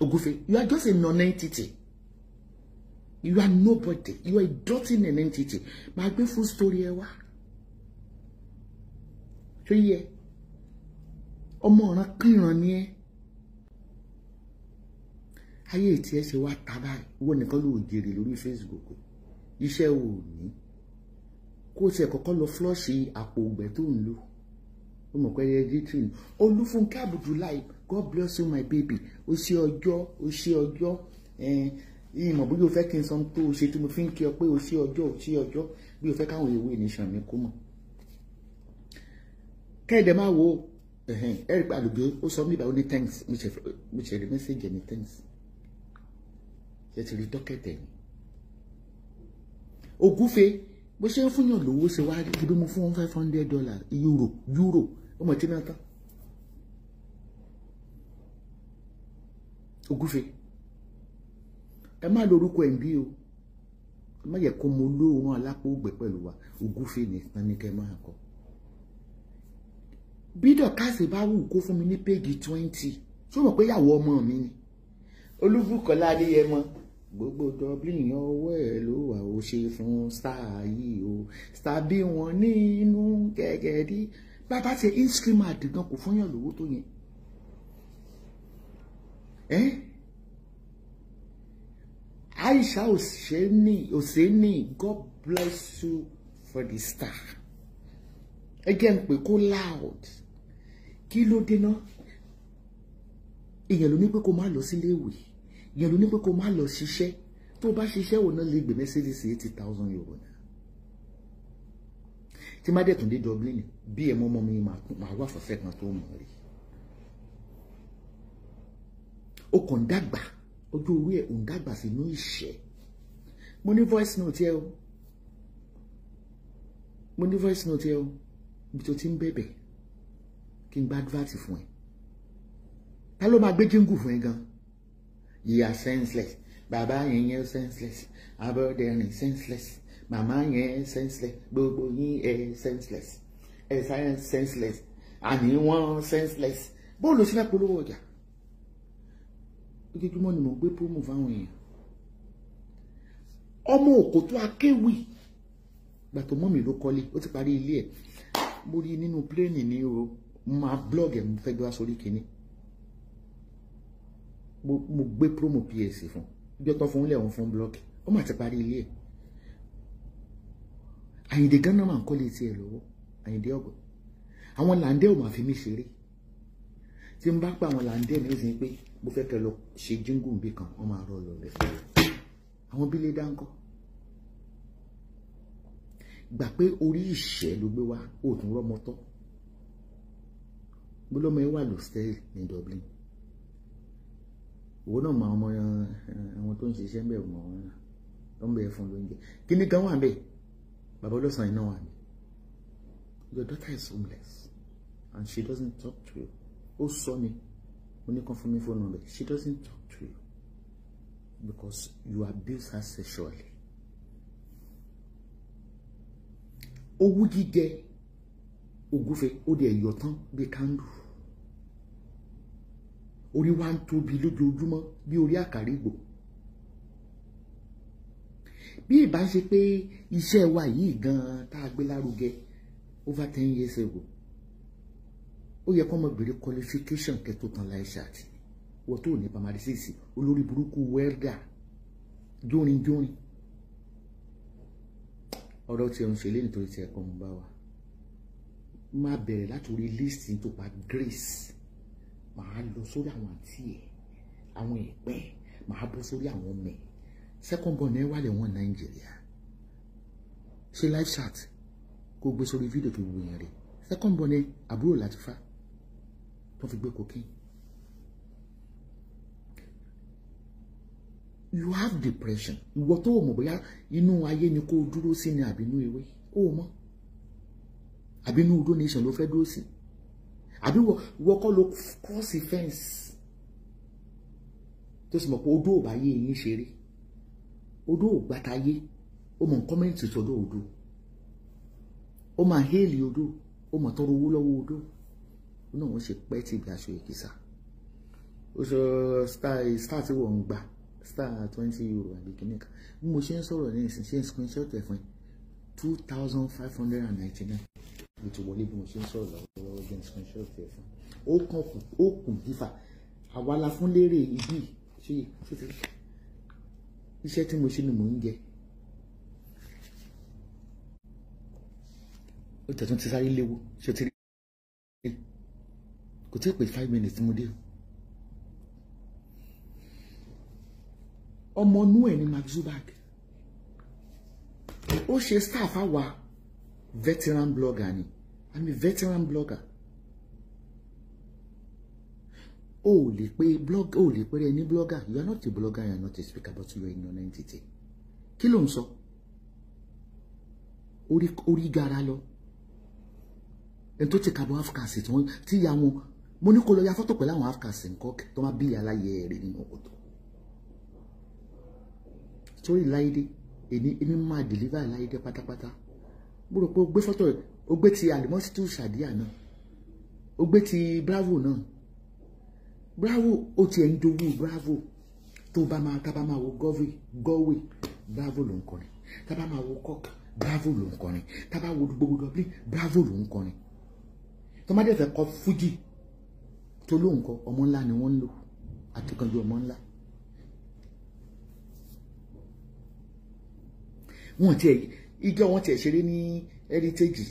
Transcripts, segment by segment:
Ogufe you are just a non-entity. You are nobody. You are a dirty non-entity máa gbé full story ẹ wá. Ṣé yẹ? Ọmọ ọ̀ràn kíran ni ẹ. Ayé tí ẹ ṣe wá ta báyìí wọ́n nìkan ló jèrè lórí Facebook. Iṣẹ́ ò ní kó tiẹ̀ kọ́kọ́ lọ flọ́ọ̀ṣì àpò ògbẹ́ tó ń lò. Ó mọ̀ pé ẹ dítì ní Olúfúnkẹ́ Abdulai God bless you my baby. Ó ṣe ọjọ́ ó ṣe ọjọ́. Ìmọ̀ bóyá o fẹ́ kí n sọ pé o ṣe tí mo fi ń kí ọ pé o ṣe ọjọ́ o ṣe ọjọ́. Bí o fẹ́ káwọn èwe nìṣàn mi kó mọ̀. Kẹ́ẹ̀dẹ̀ máa wo eric alùgbé ó sọ nígbà ó ní thanks. Mo ṣe rí mẹ́sẹ̀jì ní thanks. Ṣe ti rí dọ́kẹ̀tẹ̀ ni? Ògúfe bó ṣe ń fúnyàn lówó ṣe wá ibi mo fún wọn five hundred dollars euro euro. Ó mọ̀ tí náà tán Ògúfe ẹ má lórúkọ ẹ̀ ń bí o. Ẹ má yẹ kó mo lóorun alápò ògbẹ pẹ̀lú wa. Ògúfe nìkan ní kẹ́ máa kọ́. Bí dọ̀kásì bá wù kó fún mi ní péjì twenty tí ó mọ̀ pé ìyàwó ọmọ mi ni? Olúbùkọ́lá Adéyẹmọ gbogbo dublin ọwọ́ ẹ̀ ló wà ó ṣe fún star yìí o. Star bí wọn nínú gẹ́gẹ́ dí bàbá ṣe instrument gan kò fúnyàn lówó tó yẹn Aisha Oseni Oseni God bless you for the star. Ẹ jẹ́ ń pè kó loud. Kí ló dé náà èèyàn ló ní pé kó má lọ sílé ìwé. Èèyàn ló ní pé kó má lọ ṣiṣẹ́. Tó bá ṣiṣẹ́ òun náà lè gbé Mercedes eighty thousand euro náà. Tí má dẹ̀ tún dé Dublin bí ẹ̀ mọ́ mi máa wà fọ́fẹ́ kan tó mọ̀ rí ó kàn dàgbà ojú orí ẹ̀ òun dàgbà sínú ìṣẹ́. Mo ní voice note ẹ o. Mo ní voice note ẹ o. Ibi tó ti ń bẹ̀bẹ̀ kí n gba advert fún ẹ. Ta ló máa gbé jíngù fún ẹ gan? You are senseless. Bàbá yẹn yẹn senseless. Abọ́dẹ̀rìn senseless. Màmá yẹn senseless. Gbogbo yín ẹ senseless. Ẹ science senseless. Àní wọ́n senseless. Bóòlù sí fẹ́ polówó ọjà ojoojúmọ́ ni mo gbé promo fáwọn èèyàn. Ọmọ òkòtó akéwì gbàtò mọ́ mi ló kọ́lé ó ti parí ilé ẹ̀. Mo rí nínú pléènì ní o máa blog ẹ̀ mo fẹ́ gbé wá sórí kínní. Mo gbé promo ps fún ìjọ tó fún lẹ́wọ̀n fún blog ó mà ti parí ilé ẹ̀. Àyìndé gánà máa ń kọ́lé tiẹ̀ lọ́wọ́. Àyìndé ọ̀gọ̀. Àwọn làǹdẹ́ ò máa fi mí ṣeré tí n bá pa àwọn làǹdẹ́ mi ó ń pé mo fẹ́ kẹ́ lọ ṣe jíngù bí kan wọ́n máa rọ lọ àwọn bílé dáńkọ́ gbà pé orí ìṣẹ́ ló gbé wá òòtún rọ́mọtọ́ gbólọ́mọ ẹ wà lọ́stẹ́ẹ̀lì ní Dublin. Òwò náà mọ ọmọ àwọn tó ń ṣiṣẹ́ ń bẹ̀ mọ́ wọn tó ń bẹ̀ fún lóúnjẹ. Kíní kan wà bẹ́ẹ̀ bàbá ọlọ́sàn iná wà ní your daughter is homeless and she doesn't talk to you ó sọ mi mo ní kan fún mi phone number. She doesn't talk to you because you abuse her sexually. Owó jíjẹ ògúfe ó di ẹ̀yọ̀ tán bí kándù orí wa ń tóbi lójoojúmọ́ bí orí àkàrígbò bí ìbá ṣe pé iṣẹ́ wa yìí gan-an tá a gbé lárugẹ over ten years ago ó yẹ kó ọmọ bèrè qualification kẹtó tán àti wọ́n tó ní pamari sísì olórí burúkú wẹ́rdà jórinjórin ọ̀rọ̀ tí ẹ̀ ń ṣe lé nítorí tí ẹ̀kọ́ ń bá wa máa bẹ̀rẹ̀ láti orí list tó pa grace. Màá lọ sórí àwọn àǹtí ẹ̀ àwọn ẹ̀pẹ́ màá bọ́ sórí àwọn ọmọ ẹ̀. Second born ẹ̀ wà lẹ́wọ̀n nàìjíríà. Ṣe live chat kó gbé sórí fídíò tó wù yẹn rẹ̀ second born ẹ̀ àbúrò láti fa tó fi gbé cocaine you have depression. Ìwọ tó o mọ̀ bóyá inú ayé ni kó o dúró sí ni àbínú ewé. Ó mọ̀. Àbínú donation ló fẹ́ dúró sí. Àbí ìwọ kọ́ ló cross fence? Tó sì mọ̀ pé odó ò bá yé eyín ṣeré. Odó ò gbàtà yé ó mọ̀ kọ́mẹ́ǹtì sọ́dọ̀ odó ó máa héèlì odó ó mọ̀ tọrọ owó lọ́wọ́ odó náà wọ́n ṣe pẹ́ tí ìgbà aṣọ ìkísà ó sọ star tí wọ́n ń gbà star twenty euro àbí kìíní kan bí mo ṣe ń sọ̀rọ̀ ní ìsìn ṣe ń screenshot ẹ̀ fún two thousand five hundred and ninety nine mo ti wọlé bí mo ṣe ń sọ̀rọ̀ lọ́wọ́ jẹ́ screenshot ẹ̀ fún ó kàn kù ó kù dífà. Àwa fún lérè ibi. Ṣe iṣẹ́ tí mo ṣe ni mò ń jẹ. Ó tẹ̀tún ti sáré léwu. Ṣe ti rí kò tí ì pé five minutes tí mo dé. Ọmọ inú ẹ̀ ní Mark Zuckerberg. Ó ṣe staff àwa veteran blogger ni. I'm a veteran blogger. O ò lè pe blog o ò lè pe rẹ ní blogger. You are not a blogger you are not a speaker but you are a non-entity kí ló ń sọ? Orí orí gara lọ. Ẹni tó ti kàbọ̀ afghans tí wọ́n ti ya wọn mo ní kó lọ ya fọ́tò pẹ̀lú àwọn afghans nǹkan tó máa bí aláyẹ rẹ̀ nínú kòtò. Sórí láìdé èmi èmi máa deliver láìdé pátápátá. Mo rò pé o gbé fọ́tò o gbé ti alimọ́sítù sàdíà náà o gbé ti bravo náà. Bravo ó tiẹ̀ ń jowó bravo. Tó bá máa tá bá máa wo gọ́wé bravo ló ń kọrin. Tá máa wo cock bravo ló ń kọrin. Tá wo gbogbo dublin bravo ló ń kọrin. Tó má dẹ̀ fẹ́ kọ fújì tó lóun kọ ọmọ ńlá ni wọ́n ń lò. Àtìkànjú ọmọ ńlá. wọn tiẹ̀ ìjọ wọn tiẹ̀ ṣeré ní heritage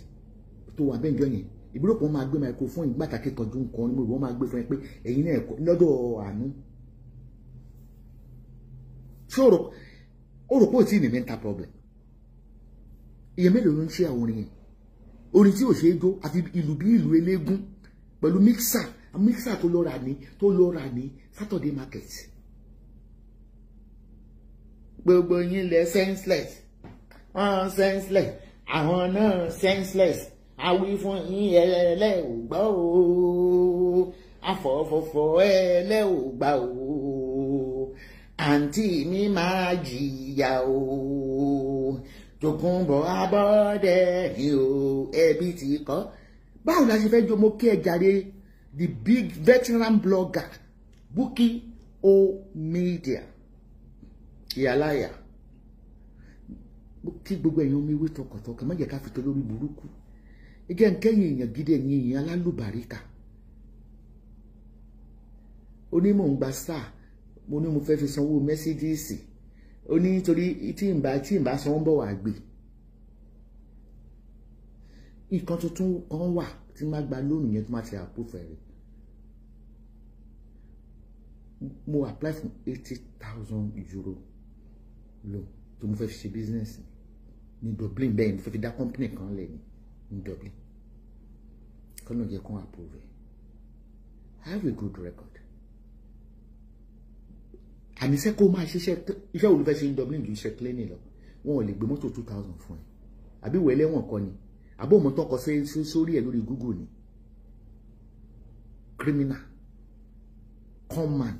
tó wà bẹ́ẹ̀ jọ yẹn. Ìbúrò kan máa gbé microphone gbàtà kíkanjú nǹkan ní wọ́n máa gbé fún ẹ pé ẹ̀yin náà lọ́dọ̀ àánú. ṣé o rò pé tí ì ní mental problem? Ìyẹn mélòó ló ń ṣe àwọn orin yẹn? Orin tí ò ṣe jó àti ìlú bí ìlú eléégún pẹ̀lú mixer mixer tó lọ rà ní tó lọ rà ní Saturday market. Gbogbo yín lẹ senseless. Wọn senseless. Àwọn náà senseless. Àwí fún yín ẹlẹ́ ò gbọ́ o. Àfọ̀fọ̀fọ̀ ẹlẹ́ ò gbà o. Àǹtí mi máa jìyà o. Tòkunbọ̀ abọ́dẹ̀ ni o. Ẹbí ti kọ́. Báwo la ṣe fẹ́ jó? Mo kí ẹ jàre the big veteran blogger Bukky O Media. Ìyáláyà kí gbogbo ẹ̀yin omi wé tọkàntọkàn má jẹ́ ká fi tó lórí burúkú. Ẹjẹ́ nkẹ́yìn èèyàn gidi ẹ̀yìn èèyàn alálùbáríkà. Onímọ̀ ń gba sáà. Mo ní mo fẹ́ fi sanwó mẹ́sídíìsì ó ní nítorí tí n bá tí n bá sanwó bọ̀ wá gbé. Nǹkan tuntun kan wà tí bá gba lónìí yẹn tó máa ti àpòfẹ́ rẹ̀ mo apply fún eighty thousand euro loan tó mo fẹ́ fi ṣe business ní Dublin bẹ́ẹ̀ mo fẹ́ fi dá company kan lẹ̀ ní ní Dublin. Kọ́nà jẹ́ kán approve it I have a good record. Àníṣe kó máa ṣiṣẹ́ iṣẹ́ wo ló fẹ́ ṣe ní Dublin ju iṣẹ́ cleaning lọ? Wọn ò lè gbé mọ́tò two thousand fún ẹ. Àbí ìwé ẹlẹ́wọ̀n kọ́ ni? Àbó ọmọ tó kọ sórí ẹ̀ lórí Google ni? Criminal. Conman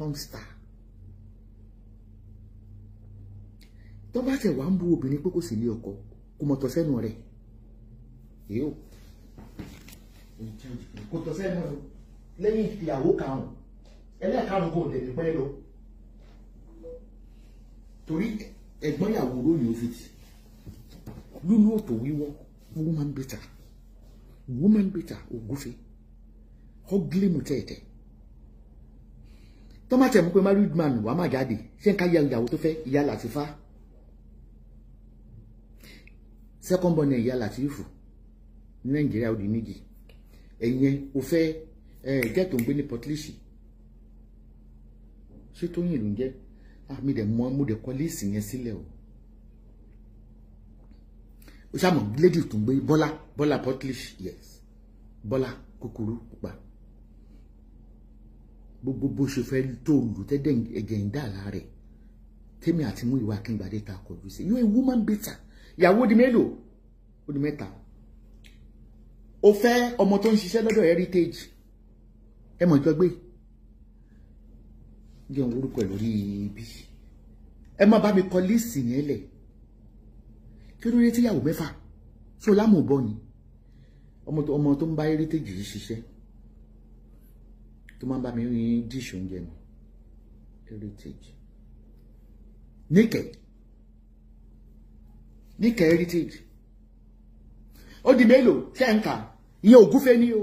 constar tó bá tẹ̀ wá ń bú obìnrin pé kò sí ilé ọkọ kò mọ̀ sẹ́nu rẹ̀. Èyí ò kò tọ́ sẹ́nu rẹ̀. Lẹ́yìn ìyàwó karùn-ún ẹlẹ́ẹ̀karùn-ún kò dẹ̀ ní lọ. Torí ẹ̀gbọ́n ìyàwó ròyìn òfìtì lúlú òtò wíwọ́ woman bitter woman bitter ògúfe. Ugly mutẹ́ẹ̀tẹ́ tó má tẹ̀ mú pé married man wàá má jáde ṣé ń ká ya ìyàwó tó fẹ́ ìyá Làtífà second born ìyá Làtífù ní Nàìjíríà ó di méjì. Ẹ̀yìn o fẹ́ tó ń gbé ní Pọtlíṣì ṣé tó yìn ló ń jẹ́? Àmì dẹ̀ mọ́ mo dẹ̀ kọ́ léèsì yẹn sílẹ̀ o. Ó ṣàmọ̀ lady tó ń gbé Bọ́lá Bọ́lá Pọtlíṣì yes. Bọ́lá kúkúrú pupa gbogbo bó ṣe fẹ́ tó lù tẹ́dẹ̀ ẹ̀jẹ̀ ń dà láàrẹ̀ tèmi àti mú ìwà akíngbàdé ta kọjú sí. You a woman beater ìyàwó di mélòó? Ó di mẹ́ta. Ó fẹ́ ọmọ tó ń ṣiṣẹ́ lọ́dọ̀ heritage. Ẹ mọ̀ ìjọ gbé. Jẹ́ òun orúkọ ẹ̀ lórí ibi ẹ má bá mi kọ líìsì yẹn lẹ̀. Kí ló dé tíyàwó mẹ́fà? Ṣó lámùbọ́ ni? Ọmọ tó ń bá heritage yìí ṣiṣẹ́ tó máa ń bá mi rin díṣ oúnjẹ mi. Heritage. Níkẹ́. Níkẹ́ heritage. Ó di mélòó? Ṣé ń kà? Ìyẹn ògúnfẹ́ ní o.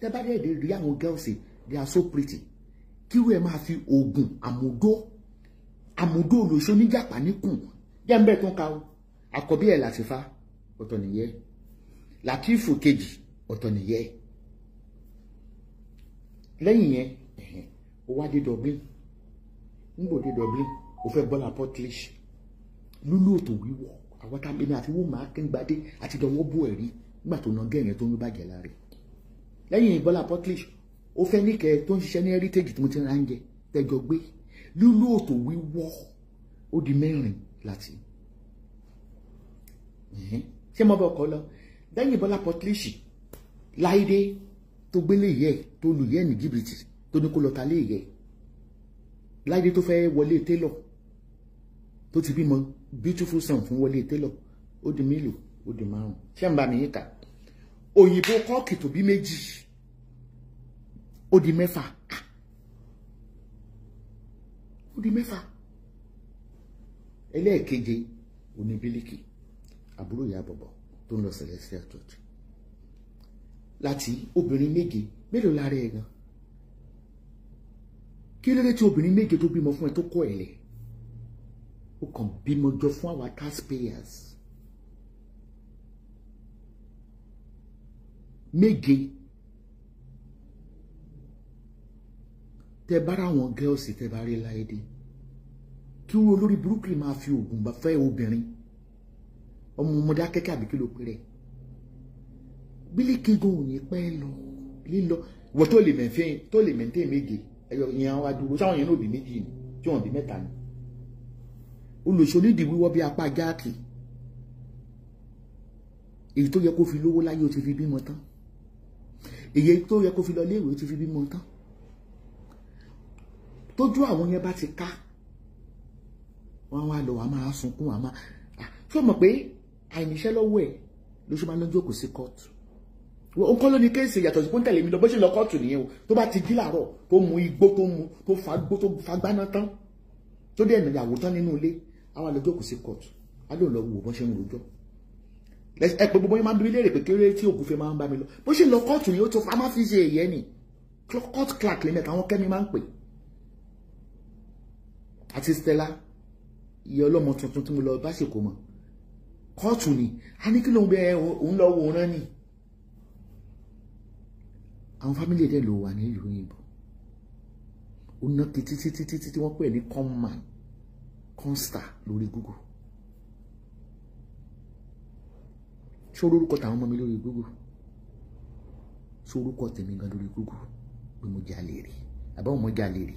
Tẹ bá dẹ̀ rí àwọn girls they are so pretty. Kí wọ́n ẹ máa fi oògùn àmúdó àmúdó olóṣó níjàpá níkùn jẹ́ ń bẹ́ẹ̀ tó ń ka o. Àkọ́bí ẹ̀ Làtífà ọ̀tọ̀ nìyẹn. Látìfù kejì ọ̀tọ̀ nìyẹn lẹ́yìn yẹn ó wá dé Dublin. Nígbò dé Dublin ó fẹ́ bọ́lá Portlish lúlú òtò wíwọ̀ àwọn tá bẹ̀rẹ̀ àfi wọ́n máa kíngbadé àti dọ̀wọ́ bó ẹ̀rí nígbà tó ná gẹ̀yìn tó ń bàjẹ́ láre. Lẹ́yìn bọ́lá Portlish ó fẹ́ níkẹ́ tó ń ṣiṣẹ́ ní heritage tó ti ń ránjẹ tẹjọ gbé. Lúlú òtò wíwọ̀ ó di mẹ́rin láti. Ṣé mo bọ̀ kọ́ lọ? Lẹ́yìn bọ́lá Portlish láìdé tó gbélé yẹ tó lù yẹ ní jìbìtì tó ní kó lọ ta lé yẹ láìdé tó fẹ́ wọlé télọ̀ tó ti bímọ beautiful son fún wọlé télọ̀ ó di mélòó? Ó di márùn ṣé ń bá mi yín kà? Òyìnbó kọ́ọ̀kì tó bí méjì ó di mẹ́fà. Ó di mẹ́fà. Ẹlẹ́ẹ̀keje oníbílíkì àbúrò ìyá bọ̀bọ̀ tó ń lọ celestial church láti obìnrin méje. Mélòó lára ẹ̀ gan? Kí ló dé tí obìnrin méje tó bímọ fún ẹ tó kọ́ ẹ̀ lẹ̀? Ó kàn bímọ jọ fún àwa taxpayers. Méje. Tẹ bára àwọn gẹ́ọ̀sì tẹ bá rí láìdé kí olórí burúkú máa fi oògùn bá fẹ́ obìnrin. Ọmọ ọmọdé akẹ́kẹ́ àbí kí ló pé rẹ̀ bílíkì gan ò ní pẹ́ lọ lílọ. Ìwọ tó lè mẹ́fẹ́ tó lè mẹ́tẹ́ méje ẹyọ ìyẹn wa dúró sáwọn yẹn náà bí méjì ni tí wọ́n bí mẹ́ta ni. Olùsọ̀nídìí wíwọ́ bí apá jáàkì. Èyí tó yẹ kó fi lówó láyé ó ti fi bímọ tán. Èyí tó yẹ kó fi lọ léèwé ó ti fi bímọ tán. Tójú àwọn yẹn bá ti ká wọn wá lọ wà máa sunkún wà máa ṣé o pé àìníṣẹ́ lọ́wọ́ ẹ̀ ló máa ń jókòó sí kóòtù ó kọ́ ló ní kéèsì yàtọ̀ sí pọ́ńtẹ̀lẹ̀ mi lọ bó ṣe lọ kóòtù nìyẹn o. Tó bá ti jí làárọ̀ tó mu igbó tó mu tó fa gbó tó fa gbaná tán tó dé ẹ̀nà ìyàwó tán nínú ilé àwa lọ jókòó sí kóòtù. Á lò lọ wò bó ṣe ń rojọ́. Ẹ pé gbogbo yín máa ń bí léèrè pé kéré tí ògùnfẹ́ máa ń bá mi lọ. Bó ṣe lọ kóòtù ni ó tó fa má fi ṣe èyẹ ni. Court clerk lè mẹ́ta àwọn kẹ́mi máa ń pè. Àti Stella iye ọlọ́mọ tuntun tí mo lọ bá ṣèkó mọ́. Kóòtù ni. A ní kí ló ń bẹ òun lọ wò rán ni àwọn fámìlì ẹ̀dẹ̀ ló wà nílùú òyìnbó. Ó ná títí títí títí tí wọ́n pè ní conman consta lórí Google. Ṣé orúkọ tàwọn ọmọ mi lórí Google? Ṣé orúkọ tèmi gan lórí Google? Pé mo jalè rí. Àbá ọmọ jalè rí?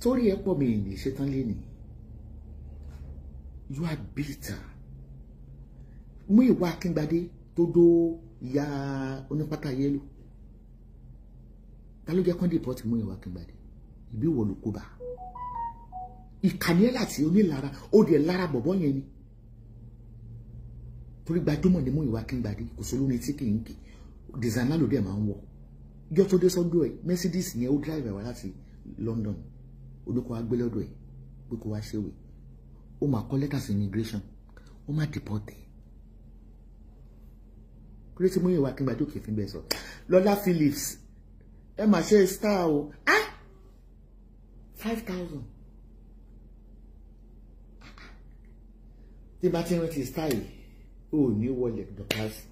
Sórí ẹ pọ̀ mi ìní ṣetán lénìí. You are bitter. Mú ìwà akíngbadé tó dó ìyá onípátá yẹlò. Ta ló jẹ́ kán dìpọ́tì mú ìwà akíngbadé ìbí wọ̀ ló kó bá? Ìkànnì ẹ̀ láti onílara ó dẹ̀ lára bọ̀bọ̀ yẹn ni. Torí gbajúmọ̀ ni mú ìwà akíngbadé kò sọ lórí tí kì í kì dìzánà ló dẹ̀ máa ń wọ̀. Ìjọ tó dé sọ́dọ̀ ẹ̀ Mercedes yẹn ó drive wá láti London. Olùkọ́ agbélọ́dọ̀ ẹ̀ pé kó wá ṣèwé ó máa kọ́ lẹ́tà sí immigration. Ó máa dìpọ́tì kúrẹ́tì mú ìwà akíngbadé òkè fún bẹ́ẹ̀ sọ. Lọ́lá Phillips ẹ máa ṣe star o. Five thousand. Tí bá ti rántí star yìí ó ní wọlé dọ̀kásì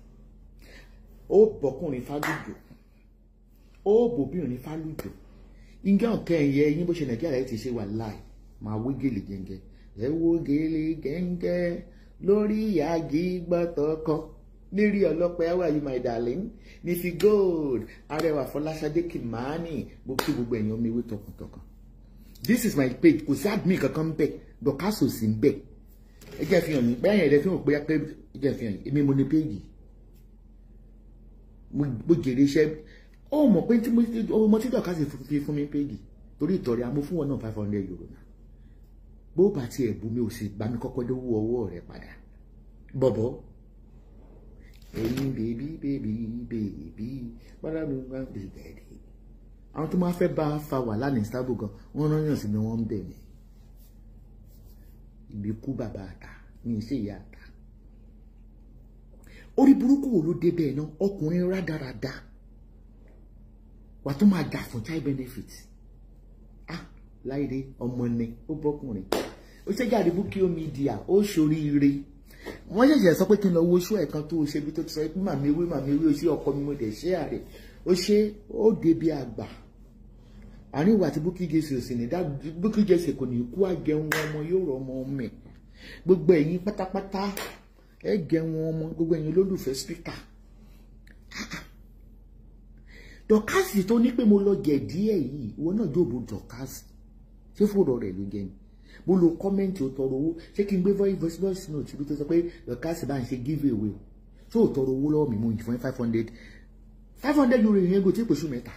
ó bọ̀kùnrin fálùjò. Ó bòbìnrin fálùjò. Ìgbà ọ̀kẹ́ ẹ̀yẹ yín bó ṣe nàìjíríà ti ṣe wà láì máa wé gèlè gẹ́gẹ́ ẹ wo gèlè gẹ́gẹ́ lórí ìyáàgì gbọ́tọ̀ọ̀kọ lérí ọlọ́pẹ́ how are you my darling? Nífi gold arẹwà fọláṣadé kìmáàní. Mo kí gbogbo ẹ̀yàn mi wé tọkàntọkàn. This is my page. Kò sí admin kankan ń bẹ. Dọ̀kásò sí ń bẹ. Ẹ jẹ́ fi hàn mí. Bẹ́ẹ̀ yẹn rẹ fi hàn pé ẹ jẹ́ fi hàn yín èmi mo ní péjì mo jèrè iṣẹ́. Ó mọ̀ pé ọmọ tí dọ̀kásì fi fún mi péjì torí ìtọ́rẹ amú fún wọn náà five hundred euro náà. Bó bá tiẹ̀ bú mi ò sì bá mi kọ́kọ́ dówó ọwọ́ rẹ padà. Bọ̀bọ̀ ẹ̀yin bèbí bèbí bèbí bọ́lá mi máa ń bèbè àwọn tó máa fẹ́ bá fa wàhálà ní Istanbul gan wọ́n rányàn sí ni wọ́n ń bẹ̀ mí ibi kú bàbá àtà ní iṣẹ́ ìyá àtà orí burúkú wo ló dé bẹ́ẹ̀ náà? Ọkùnrin rádaràda. Wà tó máa jà fún child benefit. Ah láìdé ọmọ ni ó bọ́kùnrin. Ó ṣe jáde Bukky Media ó ṣoríire wọ́n ṣẹ̀ṣẹ̀ sọ pé kí n lọ wo ṣó ẹ̀kan tó ṣe bí tó ti sọ pé màmí ewé màmí ewé ṣe ọkọ mi mo dẹ̀ ṣé àrẹ ó ṣe ó débi àgbà. Àárín ìwà àti Bukky Jesse ò sì ní dá Bukky Jesse kò ní kú àjẹun ọmọ yóò rọ ọmọ ọmọ ẹ gbogbo ẹ̀yin pátápátá ẹ jẹun ọmọ gbogbo ẹ̀yin olólùfẹ́ spíkà dọkásì tó ní pé mo lọ jẹ díẹ̀ yìí ìwọ náà jòbó dọkásì. Ṣé fòrọ rẹ ló jẹ ni mo lo kọ́mẹ́ǹtì ó tọrọ owó. Ṣé kí n gbé voice voice note ibi tó sọ pé dọkásì bá ń ṣe give away ṣé ò tọrọ owó lọ́wọ́ mi? Mo yìí fún five hundred. Five hundred euro yẹn gò tí pèsè mẹ́ta.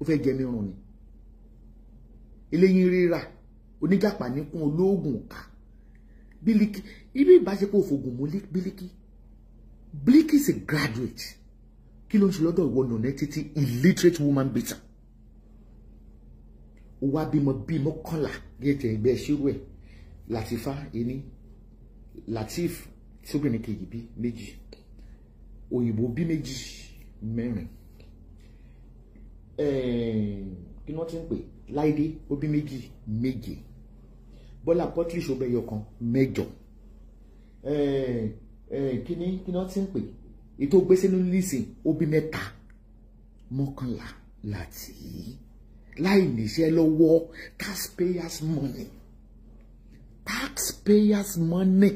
Ó fẹ́ jẹ mí rún ni. Eléyìí rírà. Oníjàpá níkún olóògùn ká. Bílíkì. Ibi ìbáṣepọ̀ òfògùn mú bílíkì. Bílíkì is a graduate. Kí ló ń ṣe lọ́dọ̀ ìwọ nọ̀nà títí illiterate woman bitter ó wá bímọ bíi mọ́kànlá. Gẹ́gẹ́ ẹgbẹ́ ṣírò ẹ̀ Latifa ení Latif sóbìnrin kejì bí méjì. Òyìnbó bí méjì mẹ́rin. Kí wọ́n ti ń pè? Láìdé ó bí méjì méje. Bọ́lá pọ́tìlì ṣọ́bẹ̀yọ kan mẹ́jọ. Kí ni kí wọ́n ti ń pè? Ètò gbèsè nínú lísìn ó bí mẹ́ta. Mọ́kànlá láti láì níṣẹ́ lọ́wọ́ taxpayers money. Taxpayers money.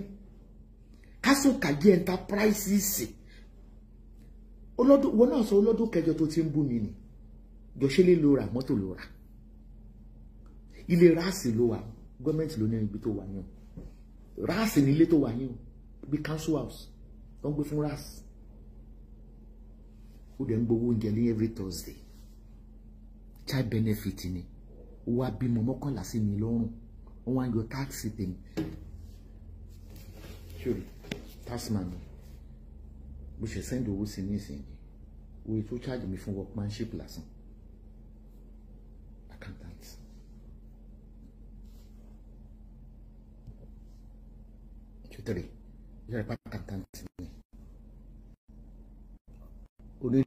Kásùnkàjẹ́ enterprises. Olódún wọn náà sọ olódún kẹjọ tó ti ń bú mi ni. Jọ̀ṣẹ́lẹ̀ ló ra mọ́tò ló ra? Ilé ráàsì ló wà gọ́ọ̀mẹ̀ntì ló ní ibi tó wà yẹn. Ráàsì ní ilé tó wà yẹn bí council house tó ń gbé fún ráàsì. Ó dẹ̀ ń gbowó oúnjẹ ní every Thursday child benefit ni. Ó wá bímọ mọ́kànlá sí mi lọ́rùn. Wọ́n wá yọ táàsì tèmi ṣòrí taxman ni. Bó ṣe sẹ́ndì owó sí nísìnyí. Owó tó charge mi fún workmanship lásán. Accountant. Ṣètìrì yàrá ìpá accountant ni.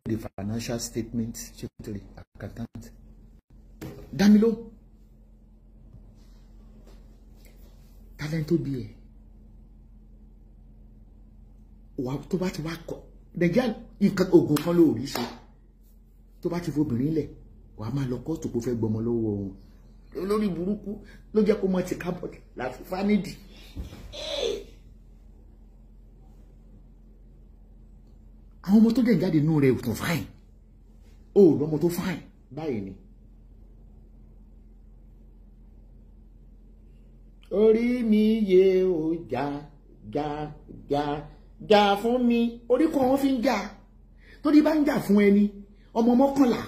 The financial statement. Ṣètìrì accountant dámiló talent tó bí ẹ? Wà tó bá ti wá kọ nàìjíríà nǹkan oògùn kan ló rí ṣe. Tó bá ti fobìnrin lẹ̀ wà á máa lọ kóòtù kó fẹ́ gbọmọ lọ́wọ́ òun olórí burúkú ló jẹ́ kó mọ ti kábọ̀dì láti fánìdì. àwọn ọmọ tó dẹ̀ jáde inú rẹ̀ ò tún fáìn ó lọ́mọ tó fáìn báyìí ni. Orí mi yé o já já já jà fún mi. Orí kan wọn fi ń jà torí bá ń jà fún ẹni ọmọ mọ́kànlá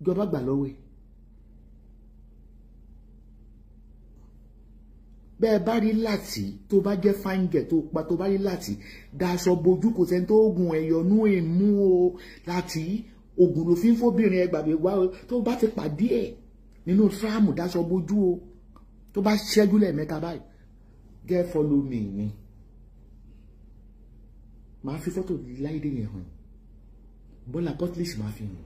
ìjọba gbà lọ́wọ́ ẹ̀. Bẹ́ẹ̀ bá rí láti tó bá jẹ́ fáńgẹ̀ tó pa tó bá rí láti daṣọ bojú kò sẹ́ni tó oògùn ẹ̀yọ̀nú èmú o. Láti oògùn ló fi ń fóbìnrin ẹ gbàgbé wá o. Tó bá ti pàdé ẹ̀ nínú tíráàmù daṣọ bojú o tó bá ṣẹ́jú lẹ́ẹ̀mẹ́ta báyìí get follow me ni. Màá fi fọ́tò láìdé yẹn hàn. Bọ́lá portlis máa fi hàn.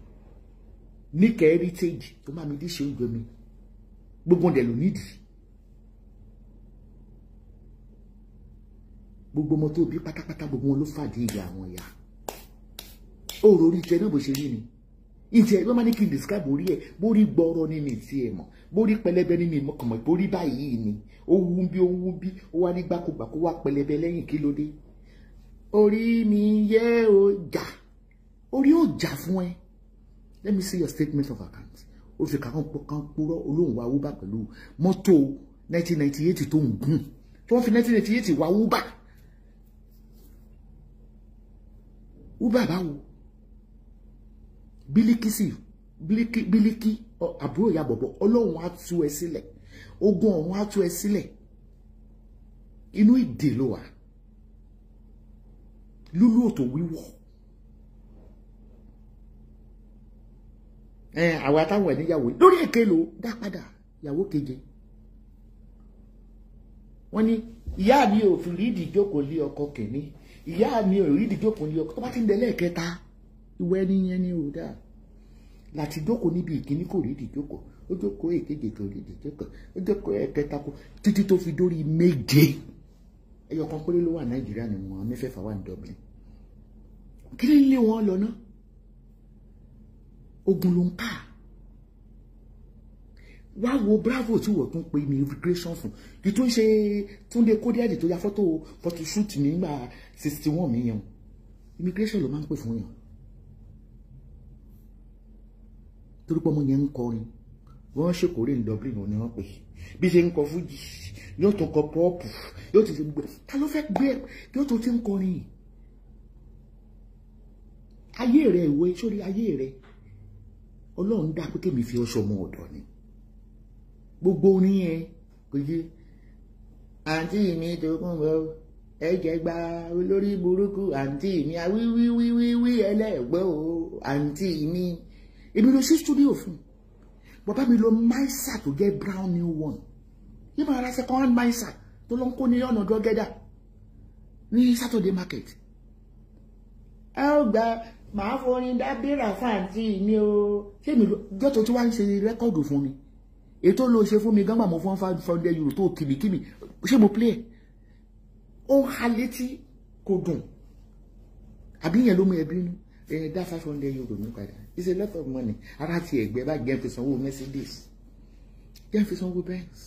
Níkẹ́ heritage tó máa mi dí ṣe oúnjẹ mi gbogbo ọ̀dẹ̀ ló nídìí gbogbo ọmọ tó bí pátápátá gbogbo wọn ló fàdí ìyá àwọn ìyá òòrò ìtẹ náà bó ṣe rí ni ìtẹ ẹ máa ní kí n describe orí ẹ. Bórí gbọrọ ní mi tí ẹ mọ. Bórí pẹlẹbẹ ní mi kàn mọ bórí báyìí ni. Ó wú bí ó wú bí. Ó wá ní gbàkúgbà kó wá pẹlẹbẹ lẹ́yìn kí ló dé? Orí mi yẹ ó jà. Orí ó jà fún ẹ. Let me see your statement of account. Ó fi kàn kàn purọ́ olóhùn wa wúbà pẹ̀lú mọ́tò 1998 tó ń gùn. Tí wọ́n fi 1998 wá wúbà wúbà báwo bílíkìsì bílíkì bílíkì àbúrò ìyá bọ̀bọ̀ ọlọ́run á tú ẹ sílẹ̀. Ogun ọ̀run á tú ẹ sílẹ̀. Inú ìdè ló wà. Lúlú òtò wíwọ̀. Ẹ àwa táwọn ẹ̀ níyàwó lórí èké ló dá padà ìyàwó keje. Wọ́n ní ìyá mi ò fi rí ìdíjókòó lé ọkọ kìíní ìyá mi ò rí ìdíjókòó lé ọkọ. Tó bá ti ń dẹ lẹ́ẹ̀kẹta ìwọ ẹni yẹn ni ò dáa. Láti jókòó níbi ìkíní kò rí ìdíjókòó ó jókòó èkejì kò rí ìdíjókòó ó jókòó ẹ̀kẹta kò títí tó fi dórí méje. Ẹyọ kan péré ló wà nàìjíríà ni wọn mẹ́fẹ̀ẹ̀fà wà ní Dublin. Kí ni lé wọn lọ náà? Ogun ló ń kà wá wo bravo tí wọ́n tún pe immigration fún. Kí tó ń ṣe túnde kódíàdì tó ya fọ́tò fọ́tò shoot nígbà sixty one mi yẹn. Immigration ló máa ń pè fún yàn torí pé ọmọ yẹn ń kọrin. Wọ́n ṣèkórè ní Dublin ni wọ́n pè bí ṣe ń kọ fújì yóò tún kọ pọ́ọ̀pù yóò tún ṣe gbé ta ló fẹ́ gbé yóò tún ti ń kọrin. Ayé rẹ ìwé sórí ayé rẹ. Ọlọ́run dá pé kémi fi ọṣọ ọmọ ọ̀dọ̀ ni. Gbogbo orin yẹn kò yé. Àǹtí mi tó kún bọ ẹ̀jẹ̀ gba olórí burúkú. Àǹtí mi awíwíwíwí ẹlẹ́gbẹ́ o. Àǹtí mi èmi lọ sí studio fún. Bàbá mi lọ maisa tó jẹ́ brown new one. Yìí máa ra second hand maisa tó lọ ń kó ní ọ̀nà dọ́gẹ́dà ní Saturday market. Ẹ ó gba màá forin dábìrà fáǹtì mi o. Ṣé mi jọ́tò tí wàá ń ṣe rẹ́kọ̀dù fún mi? Ètò ló ṣe fún mi gánmà mo fún hundred euro tó kìbìkìbì ṣé mo play? Ẹ̀ ó ń ha létí kò dùn. Àbí yẹn ló mú ẹbí nú ẹ̀yìn dá five hundred euro mi padà. It's a lot of money. Ara ti ẹ̀gbẹ́ bá jẹ́ fi sanwó Mercedes. Jẹ́ fi sanwó Benz.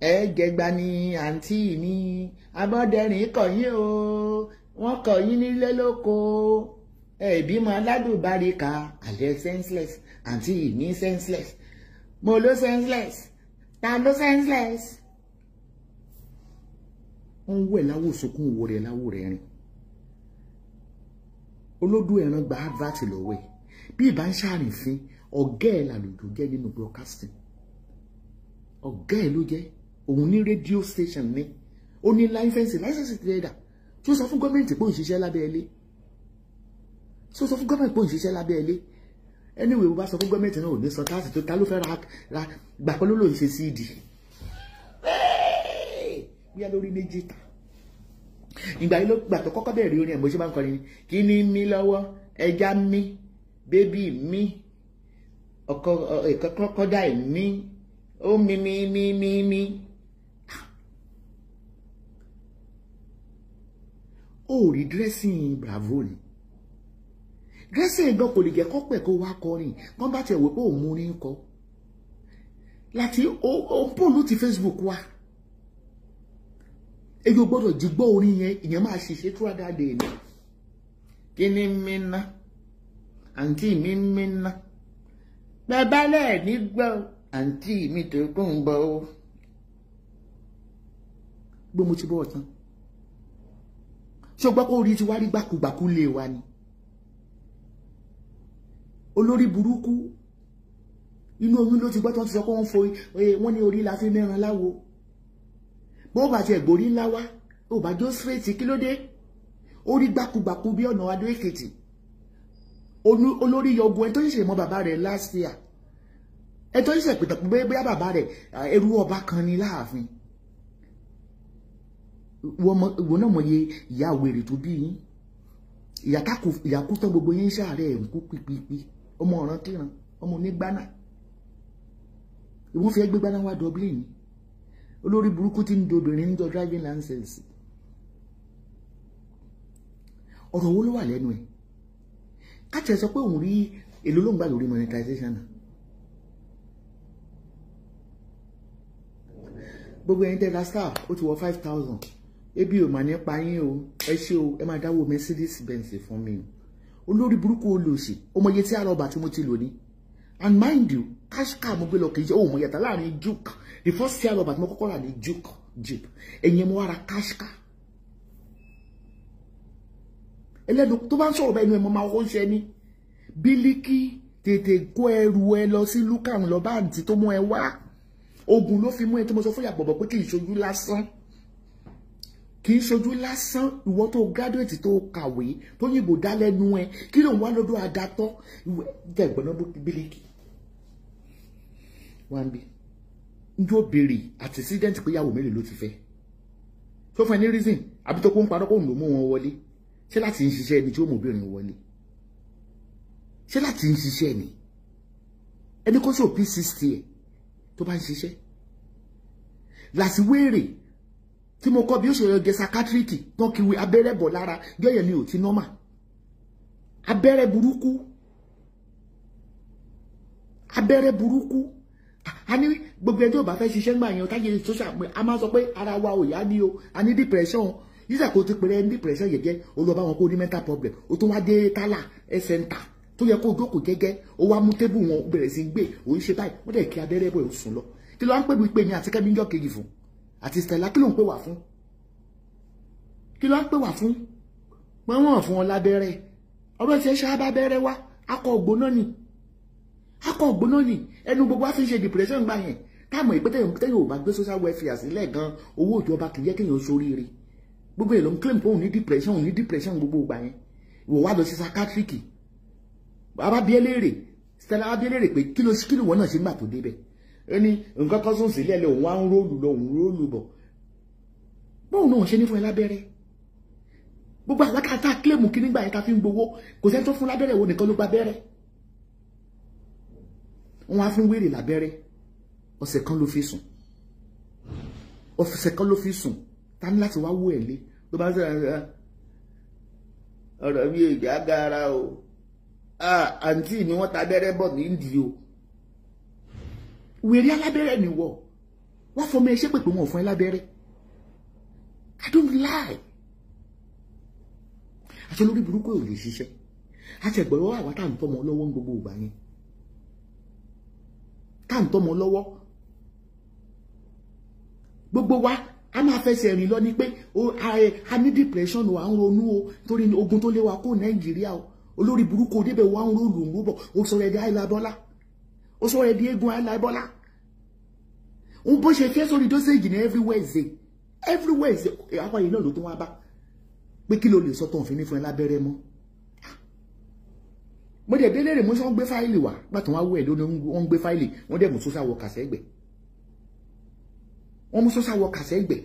Ẹ jẹgba ni àǹtí mi. Abọ́dẹrìn kọ̀yìn o. Wọ́n kọ̀yìn nílé lóko. Ẹ̀bímọ aládùbáríkà àlẹ́ senseless. Àǹtí mi senseless. Mo ló senseless. Ta ló senseless. wọ́n wẹ̀ láwò sunkún wo rẹ̀ láwò rẹ̀ rìn olódù ẹ̀ràn gba advert lọ́wọ́ ẹ̀. Bí ìbá ń ṣàrìnfín ọ̀gá ẹ̀ làlùjọ jẹ́ nínú broadcasting. Ọ̀gá ẹ̀ ló jẹ́. Òun ní rédíò station ní ó ní láìfẹ́ǹsì láìsẹ̀sì tírẹ́dà tí ó sọ fún gọ́ọ̀mẹ̀ntì pé òun ṣiṣẹ́ lábẹ́ ilé. Tí ó sọ fún gọ́ọ̀mẹ̀ntì pé òun ṣiṣẹ́ lábẹ́ ilé. Anyway bó bá sọ fún gọ́ọ̀mẹ̀ntì náà ò ní sọ táàsì tó ta ló fẹ́ ra ra gbà pé ló lòun ṣe cd bí a lórí méjì ta ìgbà yìí ló gbà tó kọ́kọ́ bẹ̀rẹ̀ orin ẹ̀ bó ṣe máa ń kọrin kí ni mí lọ́wọ́? Ẹja mí bébì mí ọkọ ìkọ́kọ́dá ẹ̀ mí ó mí mí mí mí mí. ó rí dressing bravo ni. Dressing gan kò lè jẹ́ kọ́pẹ̀ kó wá kọrin. Kán bá tiẹ̀ wò pé òun mú ní kọ. Láti ó pòlù ti Facebook wa èyí ò gbọ́dọ̀ jí gbọ́ orin yẹn ìyẹn máa ṣiṣẹ́ tó àdáde ni. Kí ni mí ná? Àǹtí mi mí ná? Bàbá lẹ́ẹ̀ ní gbọ́ àǹtí mi tó kún bọ́ ó gbé mo ti bọ́ ọ̀tán ṣé o gbọ́ pé orí ti wá rí gbàkúgbàkú lé wa ni? Olórí burúkú. Inú oyún ló ti gbọ́ tó ti sọ pé wọ́n ní orí la fi mẹ́ran láwo bó bá tiẹ̀ gbórí ńlá wá ó bá jó straight kí ló dé? Orí gbàkúgbàkú bí ọ̀nà adó èkìtì. Olórí yọgun ẹ tó ṣẹ̀ṣẹ̀ mọ bàbá rẹ̀ last year. Ẹ tó ṣẹ̀ṣẹ̀ pìtàpù bóyá bàbá rẹ̀ ẹrú ọba kan ni láàfin. Ìwọ náà mọ̀ iye ìyá wèrè tó bí yín. Ìyá kú tán gbogbo yín ṣàárẹ̀ ń kú pípípí. Ọmọ ọ̀ràn kíran ọmọ onígbáná. Ìwọ́n fi ẹgbẹ́ gbáná wá Dublin? ni olórí burúkú tí ń dobìnrin níjọ driving license. Ọ̀rọ̀ wo ló wà lẹ́nu ẹ̀? Káàtì sọ pé òun rí èlò ló ń gbà lórí monetization náà. Gbogbo ẹ̀yin tẹ́lá staff ó ti wọ five thousand. Ebi ò mà nípa yín o. Ẹ ṣé o. Ẹ máa dáwọ́ Mercedes Benz fún mi o. Olórí burúkú olóòṣì ọmọye tí àrọ̀bà tí mo ti lò ní and mind you car mo gbé lọ kì í òun mọ̀ yàtọ̀ láàárín juke the first year robert mo kọ́kọ́ rà ní juke jeep. Ẹ̀yìn mo wá ra car ẹlẹ́nu tó bá ń sọ̀rọ̀ bẹ́ẹ̀ ni ẹ̀ mo máa wọ́n ṣe ní bílíkì tètè kó ẹrù ẹ lọ sí lukan lọ bá àǹtí tó mú ẹ wá. Ogun ló fi mú ẹ tí mo sọ fún ìyàbọ̀bọ̀ pé kì í ṣojú lásán. Kì í ṣojú lásán ìwọ tó graduate tó kàwé tó yìnbó dá lẹ́nu ẹ kí ló ń wá lọ́dọ̀ adatọ́? Ìwé ìgbọ́nà bíléèkì wá ń bí. Njó béèrè antecedent pé yàwó mélòó ló ti fẹ́. Tó fún ẹ ní reason àbí tó kó ń parọ́ kó ń lò mú wọn wọlé. Ṣé láti ń ṣiṣẹ́ ẹni tí ó mú obìnrin wọlé? Ṣé láti ń ṣiṣẹ́ ni? Ẹni kó ṣò p60 ẹ̀ tó bá ń ṣiṣẹ́. Làṣìwéèrè tí mo kọ́ bí ó ṣe yọgẹ sakátírìkì tán kiri abẹ́rẹ́ bọ̀ lára gẹ́yẹ̀ mi ò ti nọ́mà abẹ́rẹ́ burúkú. Abẹ́rẹ́ burúkú a ní gbogbo ẹjọ́ bá fẹ́ ṣiṣẹ́ ńgbà yẹn táyé social pé a máa sọ pé ara wa ò yá ní o a ní depression. Yíṣà kó ti pèrè depression yẹ̀gẹ́ o lọ bá wọn kó ní mental problem o tún wá dé tálà ẹ̀ center tó yẹ kó o jókòó gẹ́gẹ́ o wá mú tébù wọn o bẹ̀rẹ̀ sí gbé o ń ṣe báyìí wọ́n dẹ̀ kí abẹ́rẹ́ bọ̀ ẹ̀ sùn lọ. Kí ló wá ń pè mí pé ní àti kẹ́mi ń jọ́ kejì fún? Àti Stella kí ló ń pè wá fún? Kí ló ń pè wá fún? Wọ́n fún wọn lábẹ́rẹ́. Ọ̀rọ̀ tí ẹ wá akọ ògbóná ni akọ ògbóná ni. Ẹnu gbogbo á fi ṣe depression gbà yẹn. Táàmù ìpẹ́ tẹ́yìn ò bá gbé social welfare sílẹ̀ gan owó ìjọba kì í jẹ́ kéèyàn ṣoríire. Gbogbo èèyàn claim pé òun ní depression òun ní depression gbogbo ìgbà yẹn. Ìwọ wá lọ sí psychiatric. Abábíẹ́lérè Stella abábíẹ́lérè pé kí ló kí ló wọ́n náà ṣe gbà tó débẹ̀ ẹni nǹkan kan sùn sílẹ̀ lé òun wá ń róòlù lọ òun róòlù bọ̀. Bóun náà ṣe ní fún ẹ lábẹ́rẹ́? Gbogbo àwọn ká tá kílèmù kí nígbà yẹn ká fi ń gbowó kò sẹ́ni fún lábẹ́rẹ́ wo nìkan ló gba abẹ́rẹ́ wọ́n á fún wèrè lábẹ́rẹ́. Ọ̀sẹ̀ kan ló fi sùn. Ọ̀sẹ̀ kan ló fi sùn. Ta ní láti wá wó ẹ̀ lé? Ló bá sọ̀rọ̀ ọ̀rọ̀ mi ò já gara o. Àǹtí mi wọ́n ta abẹ́rẹ́ bọ̀ ní ìdí o. Wèrè alábẹ́rẹ́ ni wọ́. Wọ́n fọmọ ẹ ṣépè pé wọn ò fún ẹ lábẹ́rẹ́. I don't lie. Àti olórí burúkú ò lè ṣiṣẹ́. Àti ẹ̀gbọ́n àwọn tá à ń tọ́mọ lọ́wọ́ ń gbogbo ìgbà yẹn tá à ń tọ́mọ lọ́wọ́ gbogbo wa a máa fẹsẹ̀ rìn lọ ni pé a ní depression o à ń ronú o torí ogun tó lé wa kó nàìjíríà o. Olórí burúkú o débẹ̀ wa ń rólù ń rúbọ̀ o sọ̀rọ̀ ẹ̀dí àìlábọ́lá o sọ̀rọ̀ ẹ̀dí eégún àìlábọ́lá òun bó ṣe fẹ́ sórí dosage ní every Wednesday. Every Wednesday àwọn yìí náà ló tún wá bá. Pé kí ló lè sọ tó ń fi fún ẹ lábẹ́rẹ́ mọ́ mo dẹ̀ délé rè mo sọ wọ́n gbé fáìlì wá. Gbàtàn wá wọ ẹ̀ lónìí wọ́n gbé fáìlì. Wọ́n dẹ̀ mú social worker sẹ́gbẹ̀ wọ́n mú social worker sẹ́gbẹ̀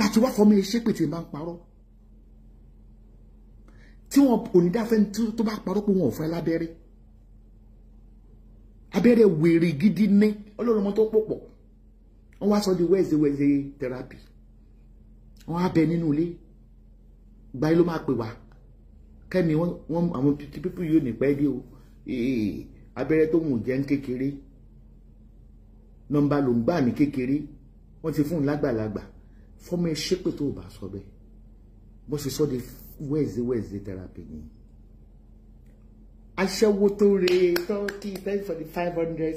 láti wá fọmọ ẹ ṣépè tí n bá ń parọ́. Tí wọn kò ní dáfẹ́ tó bá parọ́ pé wọn ò fẹ́ lábẹ́rẹ́. Abẹ́rẹ́ wèrè gidi ní ọlọ́run ọmọ tó pọ̀ pọ̀ wọ́n wá sọ di Wednesday Wednesday therapy. Wọ́n á bẹ nínú ilé. Gba ló máa pè wá kẹ́mi wọ́n àwọn pípí yóò ní pẹ́ dé o. Abẹ́rẹ́ tó mú jẹ́ ń kékeré. Nọ́mbà ló ń gbà ní kékeré. Wọ́n ti fún un lágbàlagbà. Fọ́mọ ẹ ṣépè tó bá sọ bẹ́ẹ̀. Bó ṣe sọ de Wednesday Wednesday therapy ni. Aṣẹ́wó tó re thirty ten five hundred